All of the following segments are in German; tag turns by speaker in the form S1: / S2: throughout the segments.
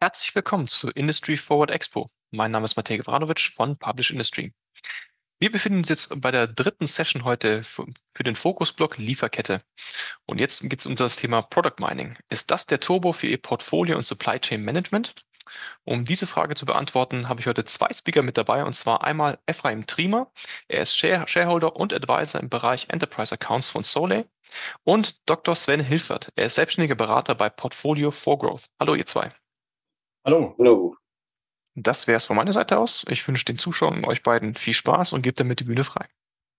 S1: Herzlich willkommen zur Industry Forward Expo. Mein Name ist Matej Gavranovic von Publish Industry. Wir befinden uns jetzt bei der dritten Session heute für, für den Fokusblock Lieferkette. Und jetzt geht es um das Thema Product Mining. Ist das der Turbo für Ihr Portfolio und Supply Chain Management? Um diese Frage zu beantworten, habe ich heute zwei Speaker mit dabei, und zwar einmal Ephraim Triemer. Er ist Shareholder und Advisor im Bereich Enterprise Accounts von Soleil. Und Dr. Sven Hilfert. Er ist selbstständiger Berater bei Portfolio for Growth. Hallo, ihr zwei.
S2: Hallo. Hallo.
S1: Das wäre es von meiner Seite aus. Ich wünsche den Zuschauern und euch beiden viel Spaß und gebe damit die Bühne frei.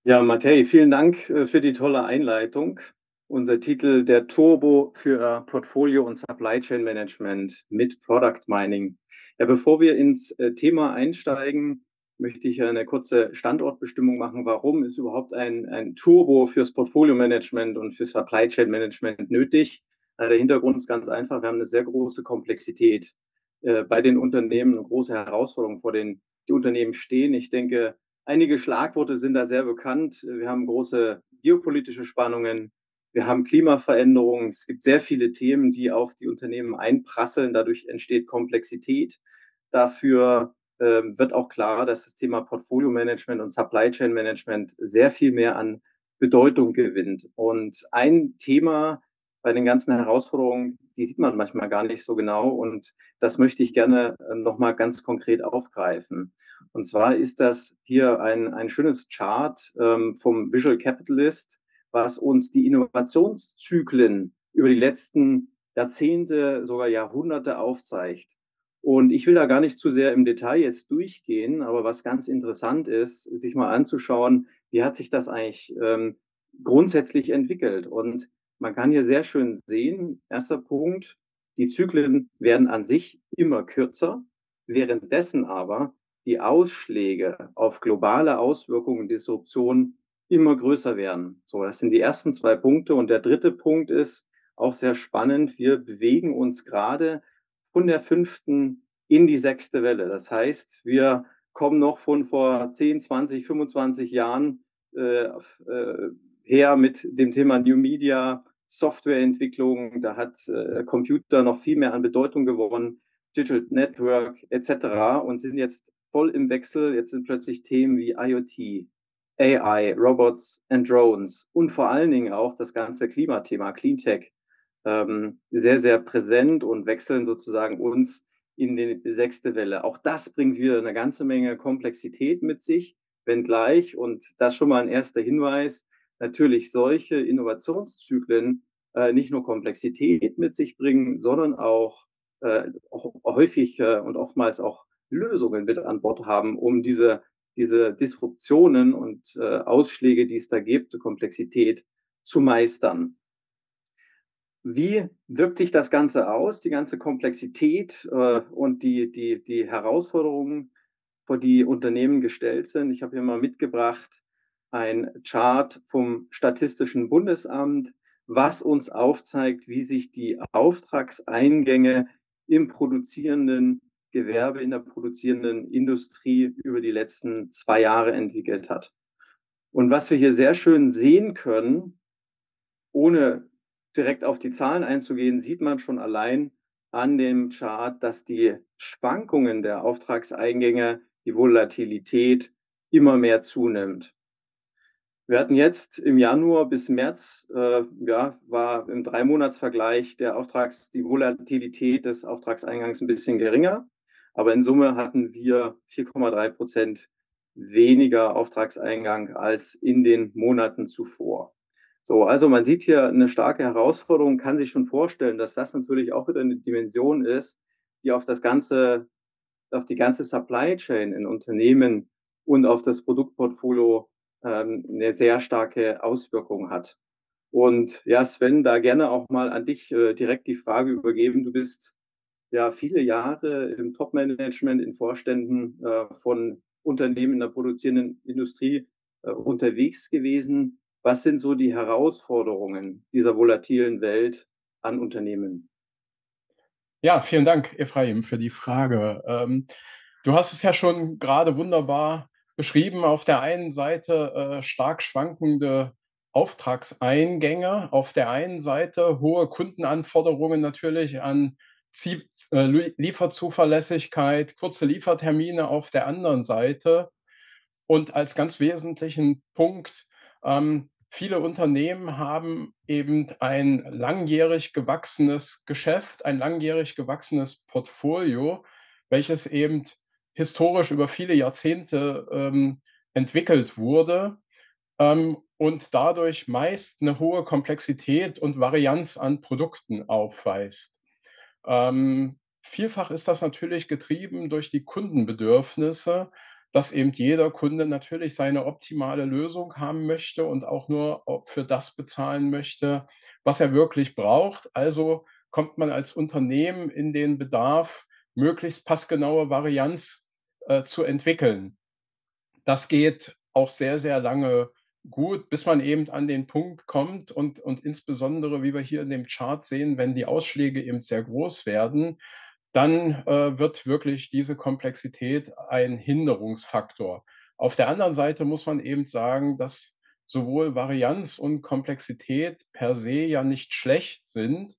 S2: Ja, Matej, vielen Dank äh, für die tolle Einleitung. Unser Titel der Turbo für Portfolio und Supply Chain Management mit Product Mining. Ja, bevor wir ins äh, Thema einsteigen, möchte ich eine kurze Standortbestimmung machen. Warum ist überhaupt ein, ein Turbo fürs Portfolio Management und für Supply Chain Management nötig? Der Hintergrund ist ganz einfach. Wir haben eine sehr große Komplexität äh, bei den Unternehmen eine große Herausforderung, vor denen die Unternehmen stehen. Ich denke, einige Schlagworte sind da sehr bekannt. Wir haben große geopolitische Spannungen. Wir haben Klimaveränderungen. Es gibt sehr viele Themen, die auf die Unternehmen einprasseln. Dadurch entsteht Komplexität. Dafür äh, wird auch klar, dass das Thema Portfolio Management und Supply Chain Management sehr viel mehr an Bedeutung gewinnt. Und ein Thema, bei den ganzen Herausforderungen, die sieht man manchmal gar nicht so genau. Und das möchte ich gerne äh, nochmal ganz konkret aufgreifen. Und zwar ist das hier ein, ein schönes Chart ähm, vom Visual Capitalist, was uns die Innovationszyklen über die letzten Jahrzehnte, sogar Jahrhunderte aufzeigt. Und ich will da gar nicht zu sehr im Detail jetzt durchgehen, aber was ganz interessant ist, sich mal anzuschauen, wie hat sich das eigentlich ähm, grundsätzlich entwickelt. Und man kann hier sehr schön sehen, erster Punkt, die Zyklen werden an sich immer kürzer, währenddessen aber die Ausschläge auf globale Auswirkungen und Disruption immer größer werden. So, das sind die ersten zwei Punkte. Und der dritte Punkt ist auch sehr spannend. Wir bewegen uns gerade von der fünften in die sechste Welle. Das heißt, wir kommen noch von vor 10, 20, 25 Jahren äh, äh, her mit dem Thema New Media, Softwareentwicklung, da hat äh, Computer noch viel mehr an Bedeutung gewonnen, Digital Network etc. und sind jetzt voll im Wechsel. Jetzt sind plötzlich Themen wie IoT, AI, Robots and Drones und vor allen Dingen auch das ganze Klimathema, Cleantech, ähm, sehr, sehr präsent und wechseln sozusagen uns in die sechste Welle. Auch das bringt wieder eine ganze Menge Komplexität mit sich, wenngleich, und das schon mal ein erster Hinweis, natürlich solche Innovationszyklen äh, nicht nur Komplexität mit sich bringen, sondern auch, äh, auch häufig äh, und oftmals auch Lösungen mit an Bord haben, um diese, diese Disruptionen und äh, Ausschläge, die es da gibt, Komplexität zu meistern. Wie wirkt sich das Ganze aus, die ganze Komplexität äh, und die, die, die Herausforderungen, vor die Unternehmen gestellt sind? Ich habe hier mal mitgebracht ein Chart vom Statistischen Bundesamt, was uns aufzeigt, wie sich die Auftragseingänge im produzierenden Gewerbe, in der produzierenden Industrie über die letzten zwei Jahre entwickelt hat. Und was wir hier sehr schön sehen können, ohne direkt auf die Zahlen einzugehen, sieht man schon allein an dem Chart, dass die Schwankungen der Auftragseingänge, die Volatilität immer mehr zunimmt. Wir hatten jetzt im Januar bis März, äh, ja, war im Dreimonatsvergleich der Auftrags, die Volatilität des Auftragseingangs ein bisschen geringer. Aber in Summe hatten wir 4,3 Prozent weniger Auftragseingang als in den Monaten zuvor. So, also man sieht hier eine starke Herausforderung, kann sich schon vorstellen, dass das natürlich auch wieder eine Dimension ist, die auf das ganze, auf die ganze Supply Chain in Unternehmen und auf das Produktportfolio ähm, eine sehr starke Auswirkung hat. Und ja, Sven, da gerne auch mal an dich äh, direkt die Frage übergeben. Du bist ja viele Jahre im Top-Management, in Vorständen äh, von Unternehmen in der produzierenden Industrie äh, unterwegs gewesen. Was sind so die Herausforderungen dieser volatilen Welt an Unternehmen?
S3: Ja, vielen Dank, Ephraim, für die Frage. Ähm, du hast es ja schon gerade wunderbar beschrieben. Auf der einen Seite äh, stark schwankende Auftragseingänge, auf der einen Seite hohe Kundenanforderungen natürlich an äh, Lieferzuverlässigkeit, kurze Liefertermine auf der anderen Seite und als ganz wesentlichen Punkt, ähm, viele Unternehmen haben eben ein langjährig gewachsenes Geschäft, ein langjährig gewachsenes Portfolio, welches eben historisch über viele Jahrzehnte ähm, entwickelt wurde ähm, und dadurch meist eine hohe Komplexität und Varianz an Produkten aufweist. Ähm, vielfach ist das natürlich getrieben durch die Kundenbedürfnisse, dass eben jeder Kunde natürlich seine optimale Lösung haben möchte und auch nur für das bezahlen möchte, was er wirklich braucht. Also kommt man als Unternehmen in den Bedarf, möglichst passgenaue Varianz äh, zu entwickeln. Das geht auch sehr, sehr lange gut, bis man eben an den Punkt kommt und, und insbesondere, wie wir hier in dem Chart sehen, wenn die Ausschläge eben sehr groß werden, dann äh, wird wirklich diese Komplexität ein Hinderungsfaktor. Auf der anderen Seite muss man eben sagen, dass sowohl Varianz und Komplexität per se ja nicht schlecht sind,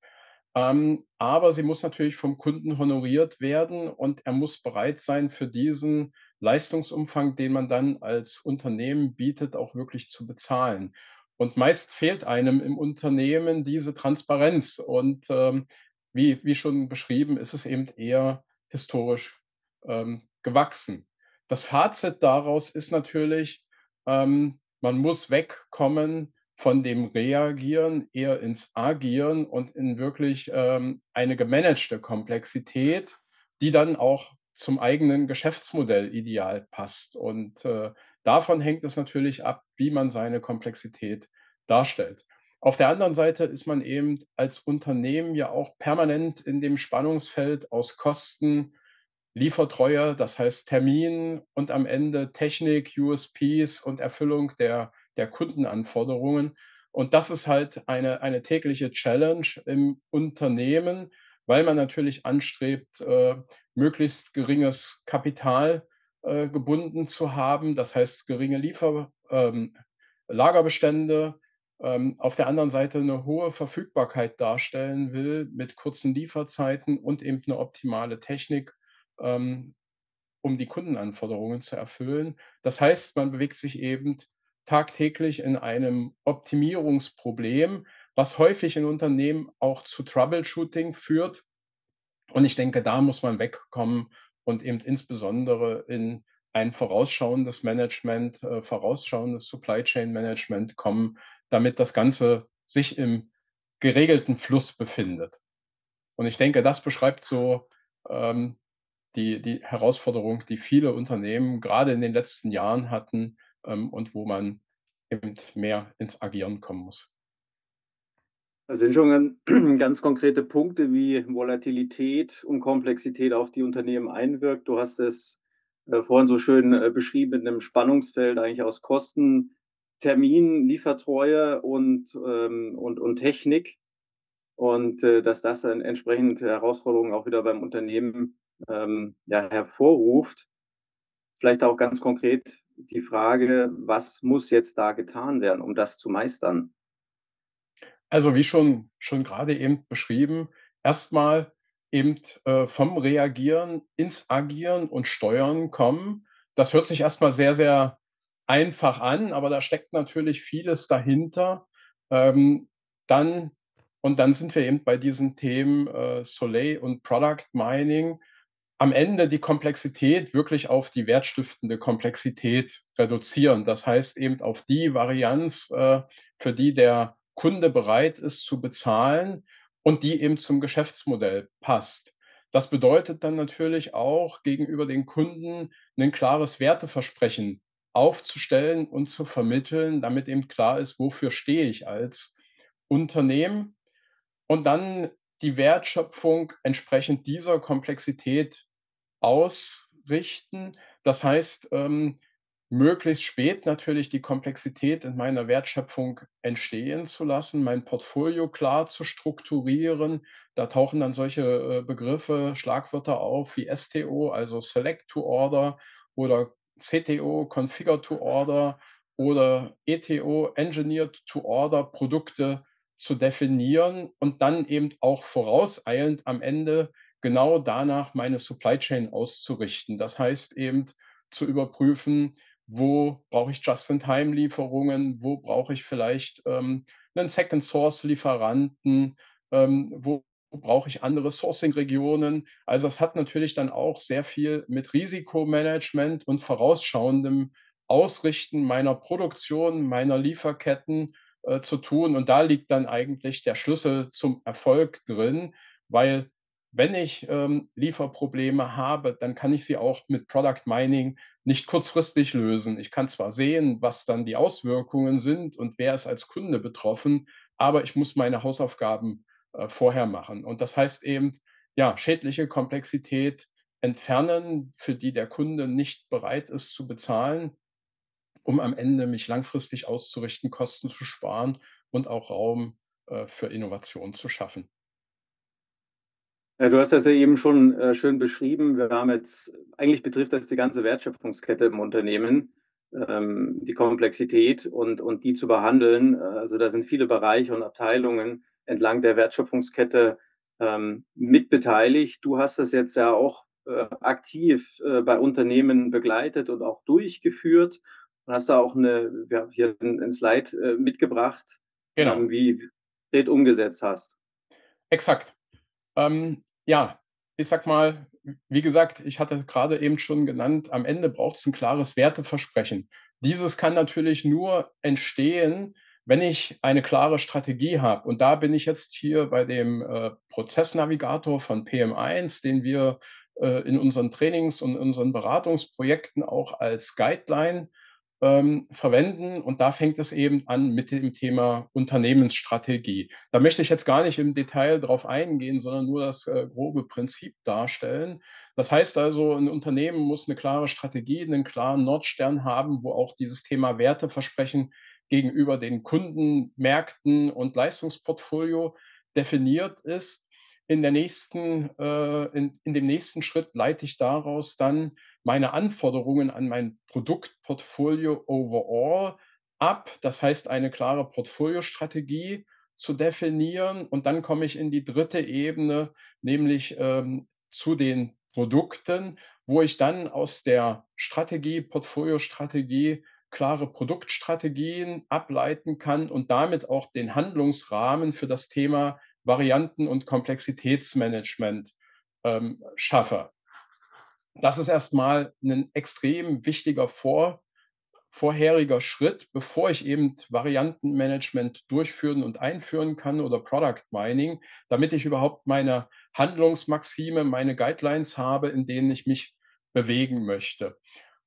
S3: ähm, aber sie muss natürlich vom Kunden honoriert werden und er muss bereit sein, für diesen Leistungsumfang, den man dann als Unternehmen bietet, auch wirklich zu bezahlen. Und meist fehlt einem im Unternehmen diese Transparenz. Und ähm, wie, wie schon beschrieben, ist es eben eher historisch ähm, gewachsen. Das Fazit daraus ist natürlich, ähm, man muss wegkommen von dem Reagieren eher ins Agieren und in wirklich ähm, eine gemanagte Komplexität, die dann auch zum eigenen Geschäftsmodell ideal passt. Und äh, davon hängt es natürlich ab, wie man seine Komplexität darstellt. Auf der anderen Seite ist man eben als Unternehmen ja auch permanent in dem Spannungsfeld aus Kosten, Liefertreue, das heißt Termin und am Ende Technik, USPs und Erfüllung der, der Kundenanforderungen. Und das ist halt eine, eine tägliche Challenge im Unternehmen, weil man natürlich anstrebt, äh, möglichst geringes Kapital äh, gebunden zu haben, das heißt geringe Liefer, ähm, Lagerbestände, ähm, auf der anderen Seite eine hohe Verfügbarkeit darstellen will mit kurzen Lieferzeiten und eben eine optimale Technik, ähm, um die Kundenanforderungen zu erfüllen. Das heißt, man bewegt sich eben tagtäglich in einem Optimierungsproblem, was häufig in Unternehmen auch zu Troubleshooting führt. Und ich denke, da muss man wegkommen und eben insbesondere in ein vorausschauendes Management, äh, vorausschauendes Supply Chain Management kommen, damit das Ganze sich im geregelten Fluss befindet. Und ich denke, das beschreibt so ähm, die, die Herausforderung, die viele Unternehmen gerade in den letzten Jahren hatten ähm, und wo man eben mehr ins Agieren kommen muss.
S2: Das sind schon ganz konkrete Punkte, wie Volatilität und Komplexität auf die Unternehmen einwirkt. Du hast es äh, vorhin so schön äh, beschrieben mit einem Spannungsfeld eigentlich aus Kosten, Termin, Liefertreue und, ähm, und, und Technik. Und äh, dass das dann entsprechend Herausforderungen auch wieder beim Unternehmen ähm, ja, hervorruft. Vielleicht auch ganz konkret die Frage, was muss jetzt da getan werden, um das zu meistern?
S3: Also wie schon, schon gerade eben beschrieben, erstmal eben äh, vom Reagieren ins Agieren und Steuern kommen. Das hört sich erstmal sehr, sehr einfach an, aber da steckt natürlich vieles dahinter. Ähm, dann, und dann sind wir eben bei diesen Themen äh, Soleil und Product Mining. Am Ende die Komplexität wirklich auf die wertstiftende Komplexität reduzieren. Das heißt eben auf die Varianz, äh, für die der Kunde bereit ist zu bezahlen und die eben zum Geschäftsmodell passt. Das bedeutet dann natürlich auch gegenüber den Kunden ein klares Werteversprechen aufzustellen und zu vermitteln, damit eben klar ist, wofür stehe ich als Unternehmen und dann die Wertschöpfung entsprechend dieser Komplexität ausrichten. Das heißt, ähm, möglichst spät natürlich die Komplexität in meiner Wertschöpfung entstehen zu lassen, mein Portfolio klar zu strukturieren. Da tauchen dann solche äh, Begriffe, Schlagwörter auf wie STO, also Select to Order oder CTO, Configure to Order oder ETO, Engineered to Order Produkte zu definieren und dann eben auch vorauseilend am Ende genau danach meine Supply Chain auszurichten. Das heißt eben zu überprüfen, wo brauche ich Just-in-Time-Lieferungen, wo brauche ich vielleicht ähm, einen Second-Source-Lieferanten, ähm, wo brauche ich andere Sourcing-Regionen. Also das hat natürlich dann auch sehr viel mit Risikomanagement und vorausschauendem Ausrichten meiner Produktion, meiner Lieferketten äh, zu tun. Und da liegt dann eigentlich der Schlüssel zum Erfolg drin, weil wenn ich ähm, Lieferprobleme habe, dann kann ich sie auch mit Product Mining nicht kurzfristig lösen. Ich kann zwar sehen, was dann die Auswirkungen sind und wer ist als Kunde betroffen, aber ich muss meine Hausaufgaben äh, vorher machen. Und das heißt eben, ja, schädliche Komplexität entfernen, für die der Kunde nicht bereit ist zu bezahlen, um am Ende mich langfristig auszurichten, Kosten zu sparen und auch Raum äh, für Innovation zu schaffen.
S2: Ja, du hast das ja eben schon äh, schön beschrieben. Wir haben jetzt, eigentlich betrifft das die ganze Wertschöpfungskette im Unternehmen, ähm, die Komplexität und, und die zu behandeln. Also da sind viele Bereiche und Abteilungen entlang der Wertschöpfungskette ähm, mitbeteiligt. Du hast das jetzt ja auch äh, aktiv äh, bei Unternehmen begleitet und auch durchgeführt. Und hast da auch eine, wir haben hier ein, Slide äh, mitgebracht, genau. ähm, wie du umgesetzt hast.
S3: Exakt. Ähm, ja, ich sag mal, wie gesagt, ich hatte gerade eben schon genannt, am Ende braucht es ein klares Werteversprechen. Dieses kann natürlich nur entstehen, wenn ich eine klare Strategie habe. Und da bin ich jetzt hier bei dem äh, Prozessnavigator von PM1, den wir äh, in unseren Trainings und unseren Beratungsprojekten auch als Guideline ähm, verwenden. Und da fängt es eben an mit dem Thema Unternehmensstrategie. Da möchte ich jetzt gar nicht im Detail drauf eingehen, sondern nur das äh, grobe Prinzip darstellen. Das heißt also, ein Unternehmen muss eine klare Strategie, einen klaren Nordstern haben, wo auch dieses Thema Werteversprechen gegenüber den Kunden, Märkten und Leistungsportfolio definiert ist. In, der nächsten, äh, in, in dem nächsten Schritt leite ich daraus dann meine Anforderungen an mein Produktportfolio overall ab. Das heißt, eine klare Portfoliostrategie zu definieren. Und dann komme ich in die dritte Ebene, nämlich ähm, zu den Produkten, wo ich dann aus der Strategie, Portfoliostrategie, klare Produktstrategien ableiten kann und damit auch den Handlungsrahmen für das Thema Varianten- und Komplexitätsmanagement ähm, schaffe das ist erstmal ein extrem wichtiger Vor vorheriger Schritt, bevor ich eben Variantenmanagement durchführen und einführen kann oder Product Mining, damit ich überhaupt meine Handlungsmaxime, meine Guidelines habe, in denen ich mich bewegen möchte.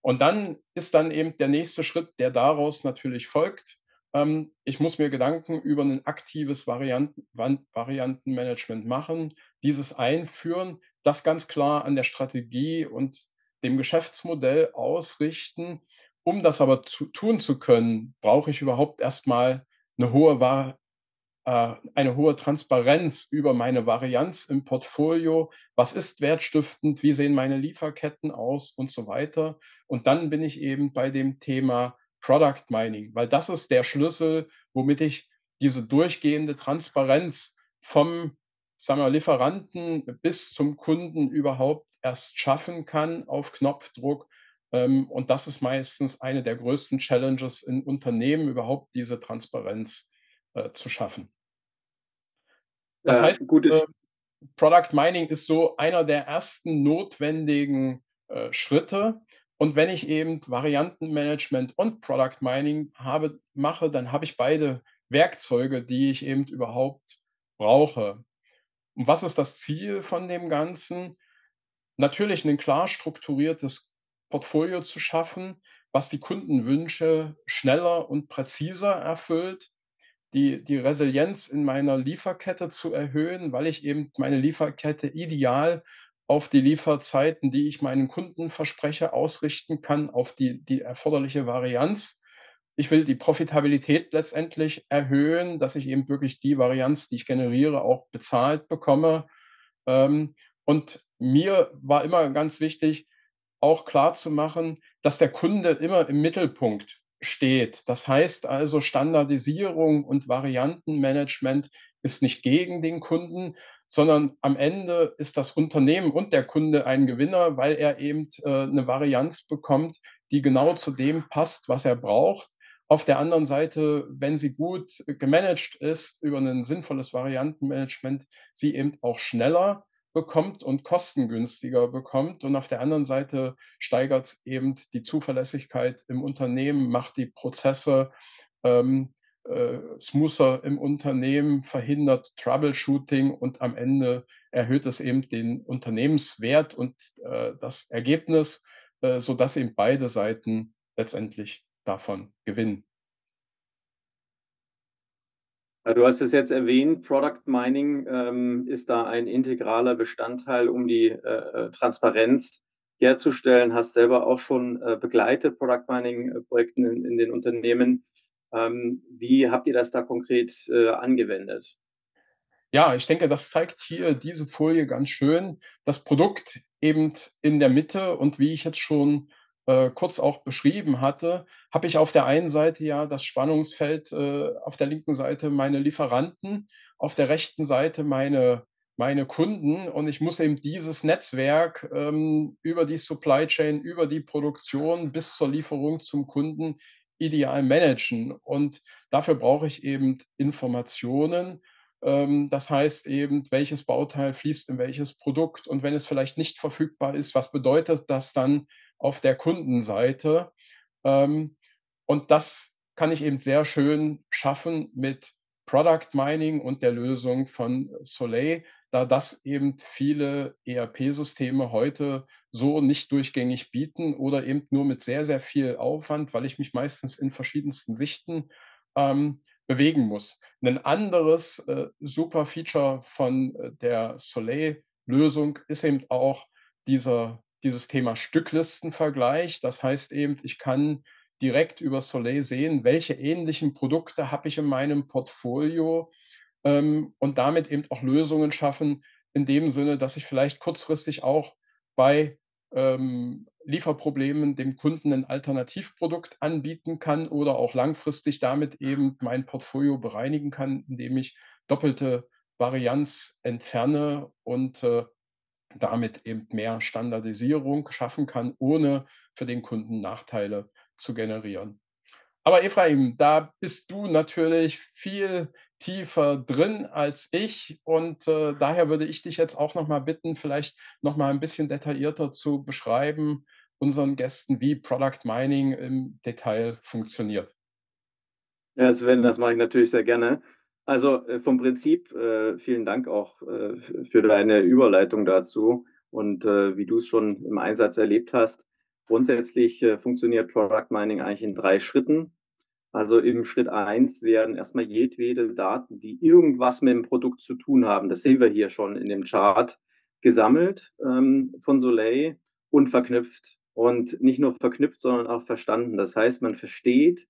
S3: Und dann ist dann eben der nächste Schritt, der daraus natürlich folgt. Ähm, ich muss mir Gedanken über ein aktives Varianten, Variantenmanagement machen, dieses einführen, das ganz klar an der Strategie und dem Geschäftsmodell ausrichten. Um das aber zu, tun zu können, brauche ich überhaupt erstmal eine hohe, äh, eine hohe Transparenz über meine Varianz im Portfolio. Was ist wertstiftend? Wie sehen meine Lieferketten aus und so weiter? Und dann bin ich eben bei dem Thema Product Mining, weil das ist der Schlüssel, womit ich diese durchgehende Transparenz vom sagen wir, Lieferanten bis zum Kunden überhaupt erst schaffen kann auf Knopfdruck. Ähm, und das ist meistens eine der größten Challenges in Unternehmen, überhaupt diese Transparenz äh, zu schaffen. Das ja, heißt, gut äh, Product Mining ist so einer der ersten notwendigen äh, Schritte. Und wenn ich eben Variantenmanagement und Product Mining habe, mache, dann habe ich beide Werkzeuge, die ich eben überhaupt brauche. Und was ist das Ziel von dem Ganzen? Natürlich ein klar strukturiertes Portfolio zu schaffen, was die Kundenwünsche schneller und präziser erfüllt, die, die Resilienz in meiner Lieferkette zu erhöhen, weil ich eben meine Lieferkette ideal auf die Lieferzeiten, die ich meinen Kunden verspreche, ausrichten kann, auf die, die erforderliche Varianz ich will die Profitabilität letztendlich erhöhen, dass ich eben wirklich die Varianz, die ich generiere, auch bezahlt bekomme. Ähm, und mir war immer ganz wichtig, auch klar zu machen, dass der Kunde immer im Mittelpunkt steht. Das heißt also, Standardisierung und Variantenmanagement ist nicht gegen den Kunden, sondern am Ende ist das Unternehmen und der Kunde ein Gewinner, weil er eben äh, eine Varianz bekommt, die genau zu dem passt, was er braucht. Auf der anderen Seite, wenn sie gut gemanagt ist über ein sinnvolles Variantenmanagement, sie eben auch schneller bekommt und kostengünstiger bekommt. Und auf der anderen Seite steigert es eben die Zuverlässigkeit im Unternehmen, macht die Prozesse ähm, äh, smoother im Unternehmen, verhindert Troubleshooting und am Ende erhöht es eben den Unternehmenswert und äh, das Ergebnis, äh, sodass eben beide Seiten letztendlich davon gewinnen.
S2: Du hast es jetzt erwähnt, Product Mining ähm, ist da ein integraler Bestandteil, um die äh, äh Transparenz herzustellen. Hast selber auch schon äh, begleitet Product Mining-Projekten in, in, den Unternehmen. Ähm, wie habt ihr das da konkret äh, angewendet?
S3: Ja, ich denke, das zeigt hier diese Folie ganz schön. Das Produkt eben in der Mitte und wie ich jetzt schon äh, kurz auch beschrieben hatte, habe ich auf der einen Seite ja das Spannungsfeld, äh, auf der linken Seite meine Lieferanten, auf der rechten Seite meine, meine Kunden und ich muss eben dieses Netzwerk ähm, über die Supply Chain, über die Produktion bis zur Lieferung zum Kunden ideal managen. Und dafür brauche ich eben Informationen. Ähm, das heißt eben, welches Bauteil fließt in welches Produkt und wenn es vielleicht nicht verfügbar ist, was bedeutet das dann auf der Kundenseite. Ähm, und das kann ich eben sehr schön schaffen mit Product Mining und der Lösung von Soleil, da das eben viele ERP-Systeme heute so nicht durchgängig bieten oder eben nur mit sehr, sehr viel Aufwand, weil ich mich meistens in verschiedensten Sichten ähm, bewegen muss. Ein anderes äh, super Feature von äh, der Soleil-Lösung ist eben auch dieser dieses Thema Stücklistenvergleich. Das heißt eben, ich kann direkt über Soleil sehen, welche ähnlichen Produkte habe ich in meinem Portfolio ähm, und damit eben auch Lösungen schaffen, in dem Sinne, dass ich vielleicht kurzfristig auch bei ähm, Lieferproblemen dem Kunden ein Alternativprodukt anbieten kann oder auch langfristig damit eben mein Portfolio bereinigen kann, indem ich doppelte Varianz entferne und äh, damit eben mehr Standardisierung schaffen kann, ohne für den Kunden Nachteile zu generieren. Aber Ephraim, da bist du natürlich viel tiefer drin als ich und äh, daher würde ich dich jetzt auch noch mal bitten, vielleicht noch mal ein bisschen detaillierter zu beschreiben unseren Gästen, wie Product Mining im Detail funktioniert.
S2: Ja, Sven, das mache ich natürlich sehr gerne. Also äh, vom Prinzip, äh, vielen Dank auch äh, für deine Überleitung dazu und äh, wie du es schon im Einsatz erlebt hast. Grundsätzlich äh, funktioniert Product Mining eigentlich in drei Schritten. Also im Schritt eins werden erstmal jedwede Daten, die irgendwas mit dem Produkt zu tun haben, das sehen wir hier schon in dem Chart, gesammelt ähm, von Soleil und verknüpft. Und nicht nur verknüpft, sondern auch verstanden. Das heißt, man versteht,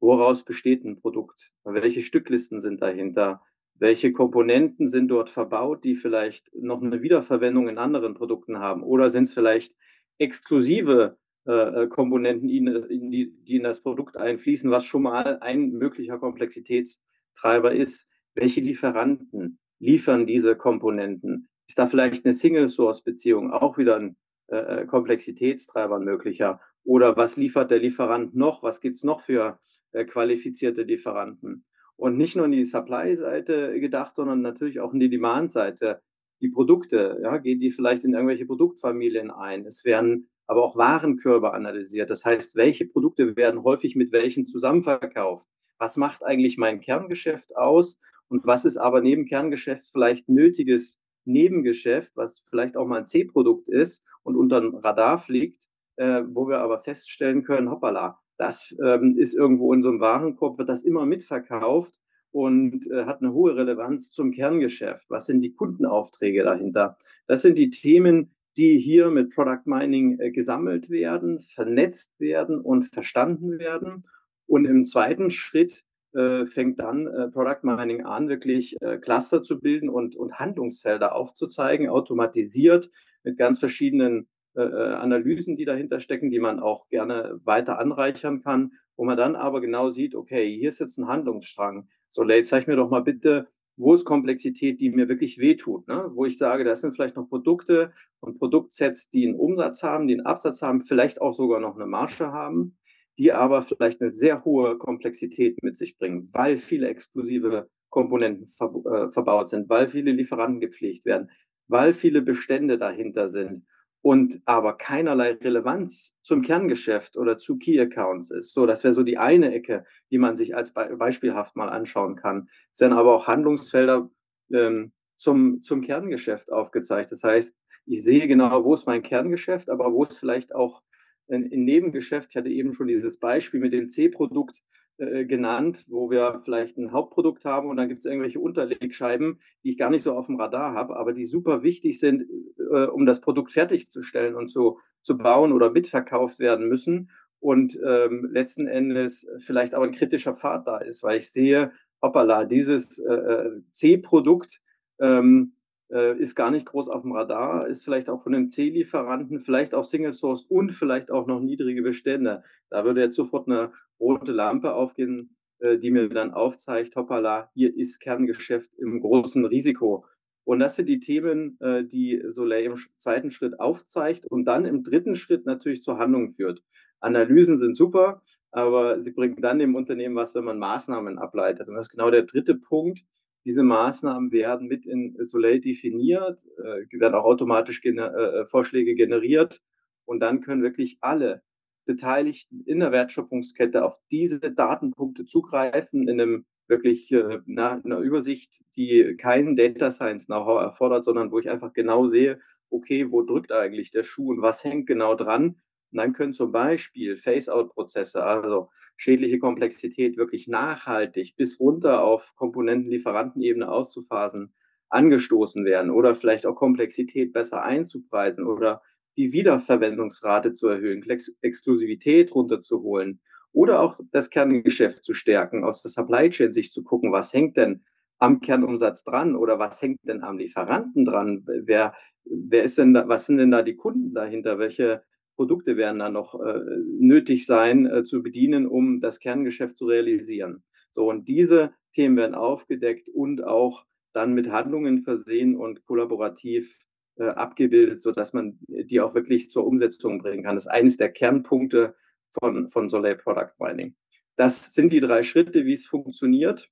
S2: Woraus besteht ein Produkt? Welche Stücklisten sind dahinter? Welche Komponenten sind dort verbaut, die vielleicht noch eine Wiederverwendung in anderen Produkten haben? Oder sind es vielleicht exklusive äh, äh Komponenten, die in, die, die in das Produkt einfließen, was schon mal ein möglicher Komplexitätstreiber ist? Welche Lieferanten liefern diese Komponenten? Ist da vielleicht eine Single-Source-Beziehung auch wieder ein äh, äh Komplexitätstreiber möglicher? Oder was liefert der Lieferant noch? Was gibt es noch für äh, qualifizierte Lieferanten? Und nicht nur in die Supply-Seite gedacht, sondern natürlich auch in die Demand-Seite. Die Produkte, ja, gehen die vielleicht in irgendwelche Produktfamilien ein? Es werden aber auch Warenkörbe analysiert. Das heißt, welche Produkte werden häufig mit welchen zusammenverkauft? Was macht eigentlich mein Kerngeschäft aus? Und was ist aber neben Kerngeschäft vielleicht nötiges Nebengeschäft, was vielleicht auch mal ein C-Produkt ist und unter dem Radar fliegt, äh, wo wir aber feststellen können, hoppala, das ähm, ist irgendwo in so einem Warenkorb, wird das immer mitverkauft und äh, hat eine hohe Relevanz zum Kerngeschäft. Was sind die Kundenaufträge dahinter? Das sind die Themen, die hier mit Product Mining äh, gesammelt werden, vernetzt werden und verstanden werden. Und im zweiten Schritt äh, fängt dann äh, Product Mining an, wirklich äh, Cluster zu bilden und, und Handlungsfelder aufzuzeigen, automatisiert mit ganz verschiedenen äh, äh, Analysen, die dahinter stecken, die man auch gerne weiter anreichern kann, wo man dann aber genau sieht, okay, hier ist jetzt ein Handlungsstrang. So, Late, zeig mir doch mal bitte, wo ist Komplexität, die mir wirklich wehtut, ne? wo ich sage, das sind vielleicht noch Produkte und Produktsets, die einen Umsatz haben, die einen Absatz haben, vielleicht auch sogar noch eine Marge haben, die aber vielleicht eine sehr hohe Komplexität mit sich bringen, weil viele exklusive Komponenten äh, verbaut sind, weil viele Lieferanten gepflegt werden, weil viele Bestände dahinter sind und aber keinerlei Relevanz zum Kerngeschäft oder zu Key Accounts ist. So, das wäre so die eine Ecke, die man sich als Be beispielhaft mal anschauen kann. Es werden aber auch Handlungsfelder ähm, zum, zum Kerngeschäft aufgezeigt. Das heißt, ich sehe genau, wo ist mein Kerngeschäft, aber wo ist vielleicht auch ein, ein Nebengeschäft. Ich hatte eben schon dieses Beispiel mit dem C-Produkt äh, genannt, wo wir vielleicht ein Hauptprodukt haben und dann gibt es irgendwelche Unterlegscheiben, die ich gar nicht so auf dem Radar habe, aber die super wichtig sind, äh, um das Produkt fertigzustellen und so zu bauen oder mitverkauft werden müssen und ähm, letzten Endes vielleicht auch ein kritischer Pfad da ist, weil ich sehe, hoppala, dieses äh, äh C-Produkt ähm, äh, ist gar nicht groß auf dem Radar, ist vielleicht auch von den C-Lieferanten, vielleicht auch Single Source und vielleicht auch noch niedrige Bestände. Da würde jetzt sofort eine rote Lampe aufgehen, äh, die mir dann aufzeigt, hoppala, hier ist Kerngeschäft im großen Risiko. Und das sind die Themen, äh, die Soleil im zweiten Schritt aufzeigt und dann im dritten Schritt natürlich zur Handlung führt. Analysen sind super, aber sie bringen dann dem Unternehmen was, wenn man Maßnahmen ableitet. Und das ist genau der dritte Punkt, diese Maßnahmen werden mit in Soleil definiert, äh, werden auch automatisch gener äh, Vorschläge generiert und dann können wirklich alle Beteiligten in der Wertschöpfungskette auf diese Datenpunkte zugreifen in einem wirklich äh, na, einer Übersicht, die keinen Data Science Know-how erfordert, sondern wo ich einfach genau sehe, okay, wo drückt eigentlich der Schuh und was hängt genau dran? Und dann können zum Beispiel Phase-out-Prozesse, also schädliche Komplexität wirklich nachhaltig bis runter auf Komponenten-Lieferantenebene auszuphasen, angestoßen werden oder vielleicht auch Komplexität besser einzupreisen oder die Wiederverwendungsrate zu erhöhen, Exklusivität runterzuholen oder auch das Kerngeschäft zu stärken, aus der Supply Chain sich zu gucken, was hängt denn am Kernumsatz dran oder was hängt denn am Lieferanten dran? Wer, wer ist denn da, was sind denn da die Kunden dahinter? Welche Produkte werden dann noch äh, nötig sein äh, zu bedienen, um das Kerngeschäft zu realisieren. So, und diese Themen werden aufgedeckt und auch dann mit Handlungen versehen und kollaborativ abgebildet, sodass man die auch wirklich zur Umsetzung bringen kann. Das ist eines der Kernpunkte von, von Soleil Product Mining. Das sind die drei Schritte, wie es funktioniert.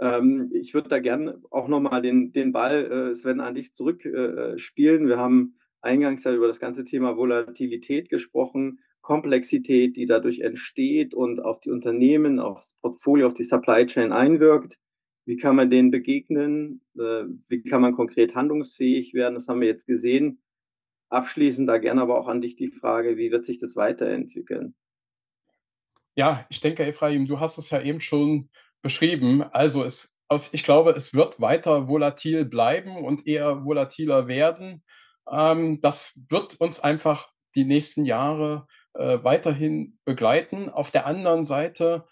S2: Ähm, ich würde da gerne auch nochmal den, den Ball, äh, Sven, an dich zurückspielen. Äh, Wir haben eingangs ja über das ganze Thema Volatilität gesprochen, Komplexität, die dadurch entsteht und auf die Unternehmen, aufs Portfolio, auf die Supply Chain einwirkt. Wie kann man denen begegnen? Äh, wie kann man konkret handlungsfähig werden? Das haben wir jetzt gesehen. Abschließend da gerne aber auch an dich die Frage, wie wird sich das weiterentwickeln?
S3: Ja, ich denke, Ephraim, du hast es ja eben schon beschrieben. Also es, ich glaube, es wird weiter volatil bleiben und eher volatiler werden. Ähm, das wird uns einfach die nächsten Jahre äh, weiterhin begleiten. Auf der anderen Seite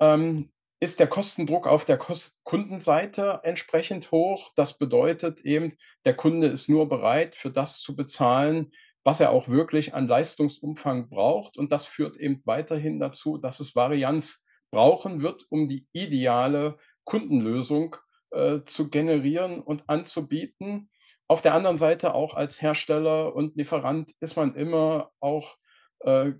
S3: ähm, ist der Kostendruck auf der Kost Kundenseite entsprechend hoch. Das bedeutet eben, der Kunde ist nur bereit, für das zu bezahlen, was er auch wirklich an Leistungsumfang braucht. Und das führt eben weiterhin dazu, dass es Varianz brauchen wird, um die ideale Kundenlösung äh, zu generieren und anzubieten. Auf der anderen Seite auch als Hersteller und Lieferant ist man immer auch, äh,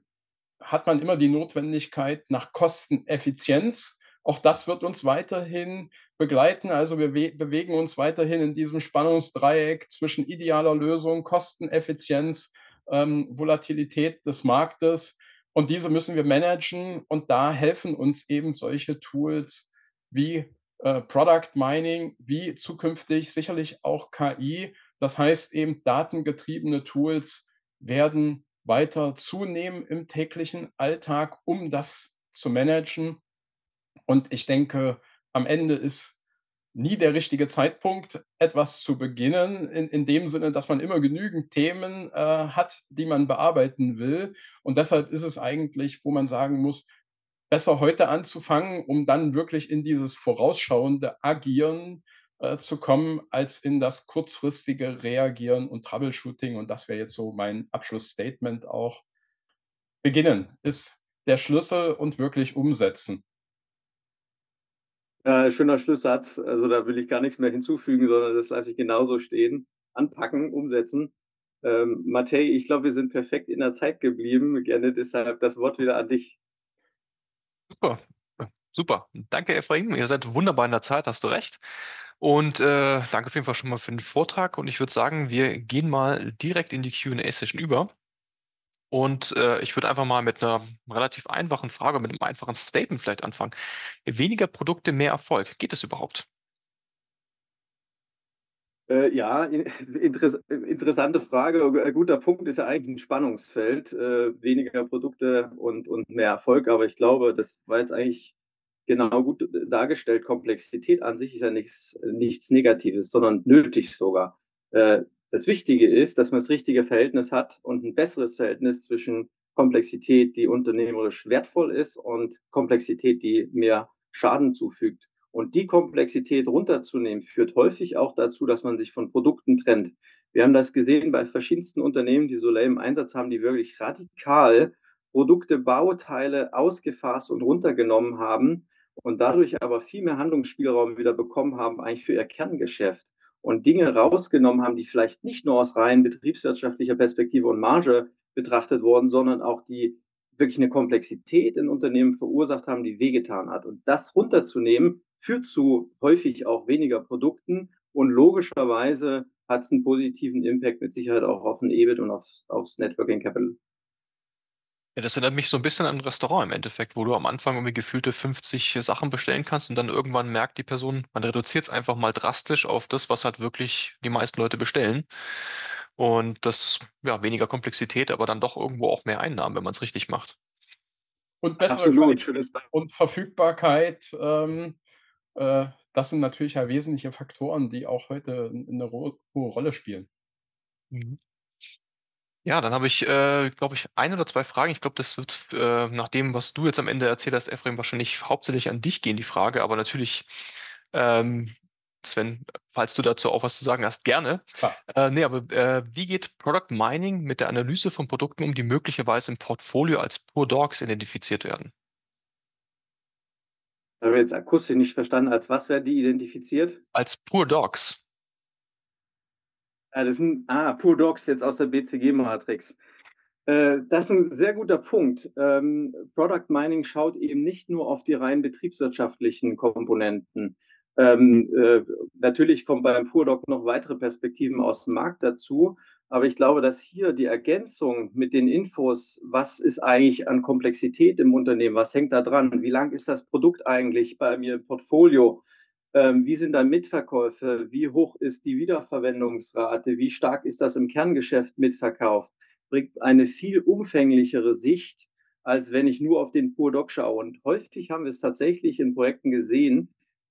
S3: hat man immer die Notwendigkeit nach Kosteneffizienz. Auch das wird uns weiterhin begleiten. Also wir bewegen uns weiterhin in diesem Spannungsdreieck zwischen idealer Lösung, Kosteneffizienz, ähm, Volatilität des Marktes. Und diese müssen wir managen. Und da helfen uns eben solche Tools wie äh, Product Mining wie zukünftig sicherlich auch KI. Das heißt eben, datengetriebene Tools werden weiter zunehmen im täglichen Alltag, um das zu managen. Und ich denke, am Ende ist nie der richtige Zeitpunkt, etwas zu beginnen, in, in dem Sinne, dass man immer genügend Themen äh, hat, die man bearbeiten will. Und deshalb ist es eigentlich, wo man sagen muss, besser heute anzufangen, um dann wirklich in dieses vorausschauende Agieren äh, zu kommen, als in das kurzfristige Reagieren und Troubleshooting. Und das wäre jetzt so mein Abschlussstatement auch. Beginnen ist der Schlüssel und wirklich umsetzen.
S2: Äh, schöner Schlusssatz. Also da will ich gar nichts mehr hinzufügen, sondern das lasse ich genauso stehen. Anpacken, umsetzen. Ähm, Matej, ich glaube, wir sind perfekt in der Zeit geblieben. Gerne deshalb das Wort wieder an dich.
S1: Super, super. Danke, Ephraim. Ihr seid wunderbar in der Zeit, hast du recht. Und äh, danke auf jeden Fall schon mal für den Vortrag. Und ich würde sagen, wir gehen mal direkt in die QA-Session über. Und äh, ich würde einfach mal mit einer relativ einfachen Frage, mit einem einfachen Statement vielleicht anfangen. Weniger Produkte, mehr Erfolg. Geht es überhaupt?
S2: Äh, ja, interess interessante Frage. Guter Punkt ist ja eigentlich ein Spannungsfeld. Äh, weniger Produkte und, und mehr Erfolg. Aber ich glaube, das war jetzt eigentlich genau gut dargestellt. Komplexität an sich ist ja nichts, nichts Negatives, sondern nötig sogar. Äh, das Wichtige ist, dass man das richtige Verhältnis hat und ein besseres Verhältnis zwischen Komplexität, die unternehmerisch wertvoll ist, und Komplexität, die mehr Schaden zufügt. Und die Komplexität runterzunehmen, führt häufig auch dazu, dass man sich von Produkten trennt. Wir haben das gesehen bei verschiedensten Unternehmen, die Soleil im Einsatz haben, die wirklich radikal Produkte, Bauteile ausgefasst und runtergenommen haben und dadurch aber viel mehr Handlungsspielraum wieder bekommen haben, eigentlich für ihr Kerngeschäft und Dinge rausgenommen haben, die vielleicht nicht nur aus rein betriebswirtschaftlicher Perspektive und Marge betrachtet wurden, sondern auch die wirklich eine Komplexität in Unternehmen verursacht haben, die wehgetan hat. Und das runterzunehmen, führt zu häufig auch weniger Produkten und logischerweise hat es einen positiven Impact mit Sicherheit auch auf den EBIT und aufs, aufs Networking Capital.
S1: Ja, das erinnert mich so ein bisschen an ein Restaurant im Endeffekt, wo du am Anfang irgendwie gefühlte 50 Sachen bestellen kannst und dann irgendwann merkt die Person, man reduziert es einfach mal drastisch auf das, was halt wirklich die meisten Leute bestellen. Und das, ja, weniger Komplexität, aber dann doch irgendwo auch mehr Einnahmen, wenn man es richtig macht.
S3: Und bessere Absolut, Qualität und Verfügbarkeit ähm, äh, das sind natürlich ja wesentliche Faktoren, die auch heute eine hohe Rolle spielen.
S1: Mhm. Ja, dann habe ich, äh, glaube ich, ein oder zwei Fragen. Ich glaube, das wird äh, nach dem, was du jetzt am Ende erzählt hast, Ephraim, wahrscheinlich hauptsächlich an dich gehen, die Frage. Aber natürlich, ähm, Sven, falls du dazu auch was zu sagen hast, gerne. Ja. Äh, nee, aber äh, wie geht Product Mining mit der Analyse von Produkten um, die möglicherweise im Portfolio als Poor Dogs identifiziert werden?
S2: habe jetzt akustisch nicht verstanden, als was werden die identifiziert?
S1: Als Poor Dogs.
S2: Ja, das sind, ah, Poor Dogs jetzt aus der BCG-Matrix. Äh, das ist ein sehr guter Punkt. Ähm, Product Mining schaut eben nicht nur auf die rein betriebswirtschaftlichen Komponenten. Ähm, äh, natürlich kommen beim PurDoc noch weitere Perspektiven aus dem Markt dazu, aber ich glaube, dass hier die Ergänzung mit den Infos, was ist eigentlich an Komplexität im Unternehmen, was hängt da dran, wie lang ist das Produkt eigentlich bei mir im Portfolio, ähm, wie sind da Mitverkäufe, wie hoch ist die Wiederverwendungsrate, wie stark ist das im Kerngeschäft mitverkauft, bringt eine viel umfänglichere Sicht, als wenn ich nur auf den PurDoc schaue. Und häufig haben wir es tatsächlich in Projekten gesehen,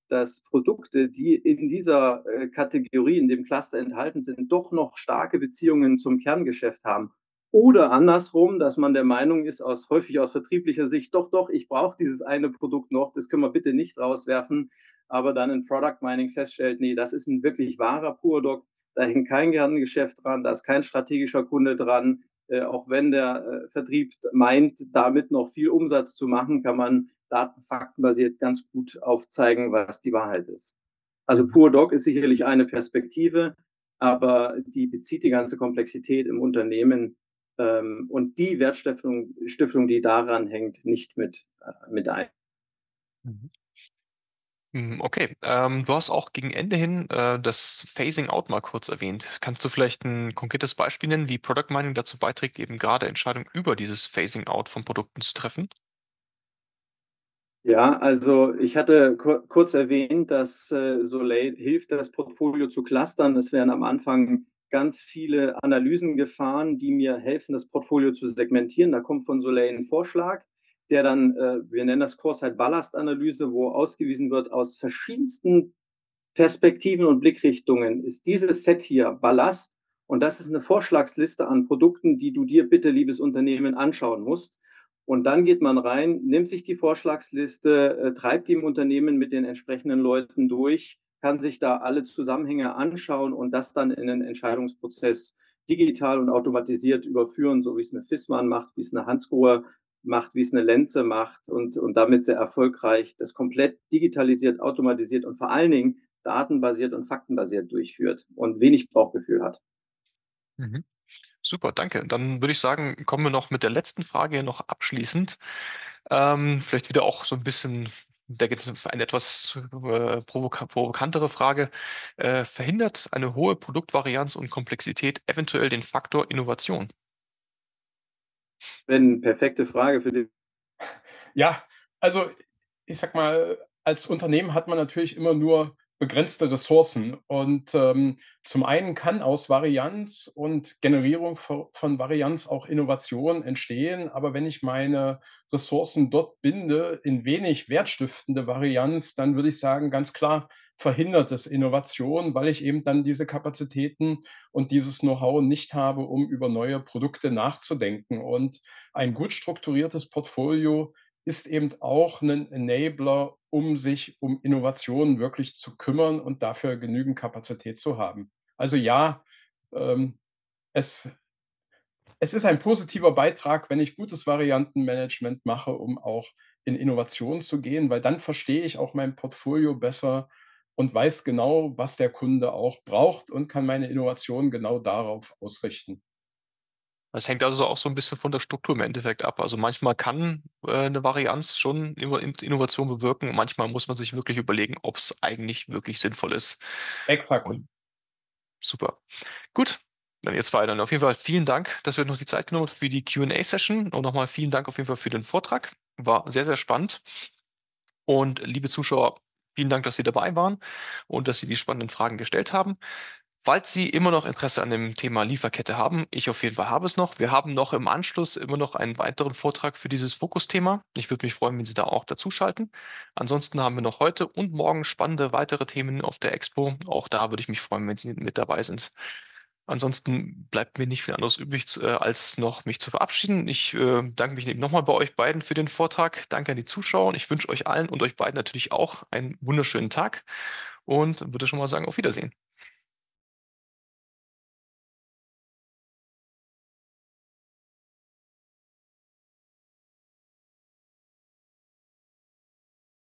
S2: dass Produkte, die in dieser äh, Kategorie, in dem Cluster enthalten sind, doch noch starke Beziehungen zum Kerngeschäft haben. Oder andersrum, dass man der Meinung ist, aus, häufig aus vertrieblicher Sicht, doch, doch, ich brauche dieses eine Produkt noch, das können wir bitte nicht rauswerfen, aber dann in Product Mining feststellt, nee, das ist ein wirklich wahrer Purdoc, da hängt kein Kerngeschäft dran, da ist kein strategischer Kunde dran, äh, auch wenn der äh, Vertrieb meint, damit noch viel Umsatz zu machen, kann man datenfaktenbasiert ganz gut aufzeigen, was die Wahrheit ist. Also Pure Dog ist sicherlich eine Perspektive, aber die bezieht die ganze Komplexität im Unternehmen ähm, und die Wertstiftung, Stiftung, die daran hängt, nicht mit, äh, mit ein.
S1: Mhm. Hm, okay, ähm, du hast auch gegen Ende hin äh, das Phasing Out mal kurz erwähnt. Kannst du vielleicht ein konkretes Beispiel nennen, wie Product Mining dazu beiträgt, eben gerade Entscheidungen über dieses Phasing Out von Produkten zu treffen?
S2: Ja, also ich hatte kur kurz erwähnt, dass äh, Soleil hilft, das Portfolio zu clustern. Es werden am Anfang ganz viele Analysen gefahren, die mir helfen, das Portfolio zu segmentieren. Da kommt von Soleil ein Vorschlag, der dann, äh, wir nennen das Kurs halt Ballastanalyse, wo ausgewiesen wird aus verschiedensten Perspektiven und Blickrichtungen ist dieses Set hier Ballast und das ist eine Vorschlagsliste an Produkten, die du dir bitte, liebes Unternehmen, anschauen musst. Und dann geht man rein, nimmt sich die Vorschlagsliste, äh, treibt die im Unternehmen mit den entsprechenden Leuten durch, kann sich da alle Zusammenhänge anschauen und das dann in den Entscheidungsprozess digital und automatisiert überführen, so wie es eine Fissmann macht, wie es eine Hansgrohe macht, wie es eine Lenze macht und, und damit sehr erfolgreich das komplett digitalisiert, automatisiert und vor allen Dingen datenbasiert und faktenbasiert durchführt und wenig Bauchgefühl hat.
S1: Mhm. Super, danke. Dann würde ich sagen, kommen wir noch mit der letzten Frage noch abschließend. Ähm, vielleicht wieder auch so ein bisschen eine etwas äh, provoka provokantere Frage. Äh, verhindert eine hohe Produktvarianz und Komplexität eventuell den Faktor Innovation?
S2: Wenn perfekte Frage für die.
S3: Ja, also ich sag mal, als Unternehmen hat man natürlich immer nur begrenzte Ressourcen. Und ähm, zum einen kann aus Varianz und Generierung von Varianz auch Innovation entstehen. Aber wenn ich meine Ressourcen dort binde in wenig wertstiftende Varianz, dann würde ich sagen, ganz klar verhindert es Innovation, weil ich eben dann diese Kapazitäten und dieses Know-how nicht habe, um über neue Produkte nachzudenken. Und ein gut strukturiertes Portfolio ist eben auch ein Enabler, um sich um Innovationen wirklich zu kümmern und dafür genügend Kapazität zu haben. Also ja, ähm, es, es ist ein positiver Beitrag, wenn ich gutes Variantenmanagement mache, um auch in Innovation zu gehen, weil dann verstehe ich auch mein Portfolio besser und weiß genau, was der Kunde auch braucht und kann meine Innovation genau darauf ausrichten.
S1: Das hängt also auch so ein bisschen von der Struktur im Endeffekt ab. Also manchmal kann äh, 'ne Varianz schon Innovation bewirken und manchmal muss man sich wirklich überlegen, ob es eigentlich wirklich sinnvoll ist.
S3: Exakt.
S1: Und super. Gut, dann jetzt weiter. Auf jeden Fall vielen Dank, dass wir noch die Zeit genommen haben für die Q&A-Session und nochmal vielen Dank auf jeden Fall für den Vortrag. War sehr, sehr spannend. Und liebe Zuschauer, vielen Dank, dass Sie dabei waren und dass Sie die spannenden Fragen gestellt haben. Falls Sie immer noch Interesse an dem Thema Lieferkette haben, ich auf jeden Fall habe es noch. Wir haben noch im Anschluss immer noch einen weiteren Vortrag für dieses Fokusthema. Ich würde mich freuen, wenn Sie da auch dazuschalten. Ansonsten haben wir noch heute und morgen spannende weitere Themen auf der Expo. Auch da würde ich mich freuen, wenn Sie mit dabei sind. Ansonsten bleibt mir nicht viel anderes übrig, äh, als noch mich zu verabschieden. Ich äh, danke mich eben nochmal bei euch beiden für den Vortrag. Danke an die Zuschauer. Ich wünsche euch allen und euch beiden natürlich auch einen wunderschönen Tag und würde schon mal sagen, auf Wiedersehen.